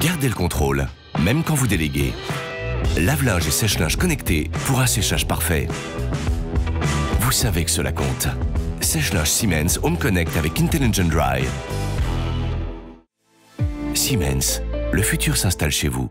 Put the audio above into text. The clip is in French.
Gardez le contrôle, même quand vous déléguez. Lave-linge et sèche-linge connectés pour un séchage parfait. Vous savez que cela compte. Sèche-linge Siemens Home Connect avec Intelligent Dry. Siemens, le futur s'installe chez vous.